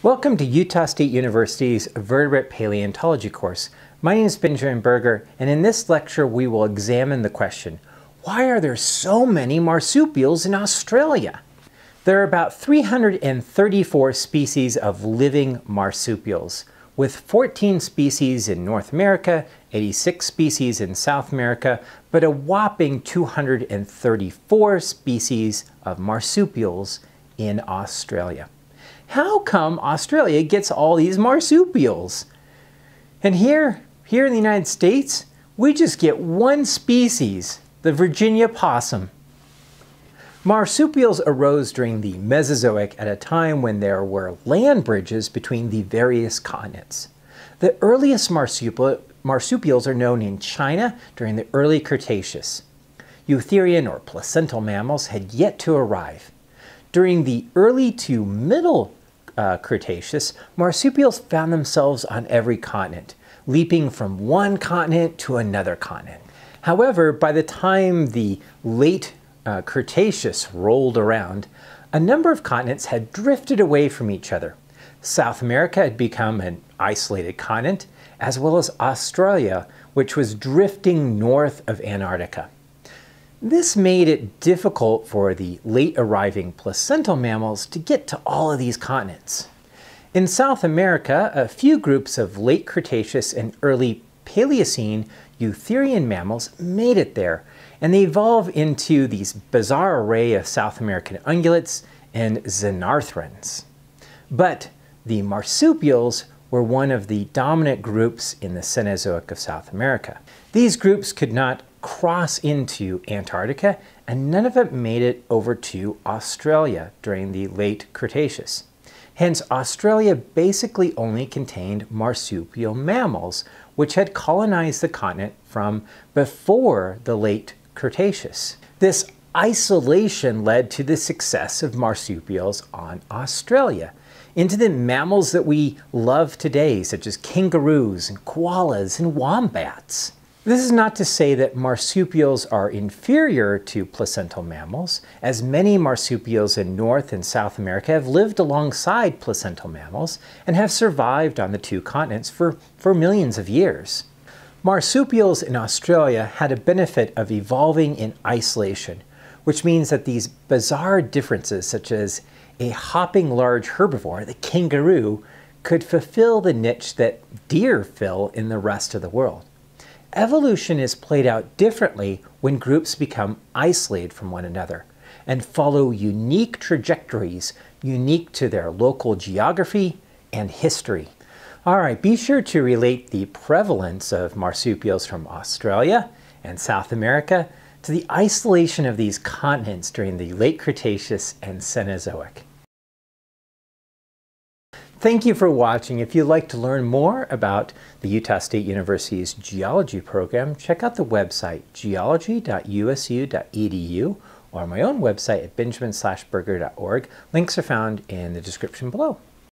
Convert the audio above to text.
Welcome to Utah State University's Vertebrate Paleontology course. My name is Benjamin Burger, and in this lecture we will examine the question, why are there so many marsupials in Australia? There are about 334 species of living marsupials, with 14 species in North America, 86 species in South America, but a whopping 234 species of marsupials in Australia. How come Australia gets all these marsupials? And here, here in the United States, we just get one species, the Virginia possum. Marsupials arose during the Mesozoic at a time when there were land bridges between the various continents. The earliest marsupial, marsupials are known in China during the early Cretaceous. Eutherian or placental mammals had yet to arrive. During the early to middle uh, Cretaceous, marsupials found themselves on every continent, leaping from one continent to another continent. However, by the time the late uh, Cretaceous rolled around, a number of continents had drifted away from each other. South America had become an isolated continent, as well as Australia, which was drifting north of Antarctica. This made it difficult for the late arriving placental mammals to get to all of these continents. In South America, a few groups of late Cretaceous and early Paleocene Eutherian mammals made it there, and they evolved into these bizarre array of South American ungulates and xenarthrans. But the marsupials were one of the dominant groups in the Cenozoic of South America. These groups could not cross into Antarctica, and none of it made it over to Australia during the late Cretaceous. Hence, Australia basically only contained marsupial mammals, which had colonized the continent from before the late Cretaceous. This isolation led to the success of marsupials on Australia, into the mammals that we love today, such as kangaroos and koalas and wombats. This is not to say that marsupials are inferior to placental mammals, as many marsupials in North and South America have lived alongside placental mammals and have survived on the two continents for, for millions of years. Marsupials in Australia had a benefit of evolving in isolation, which means that these bizarre differences, such as a hopping large herbivore, the kangaroo, could fulfill the niche that deer fill in the rest of the world. Evolution is played out differently when groups become isolated from one another and follow unique trajectories unique to their local geography and history. All right, be sure to relate the prevalence of marsupials from Australia and South America to the isolation of these continents during the late Cretaceous and Cenozoic. Thank you for watching. If you'd like to learn more about the Utah State University's geology program, check out the website geology.usu.edu or my own website at benjamin-burger.org. Links are found in the description below.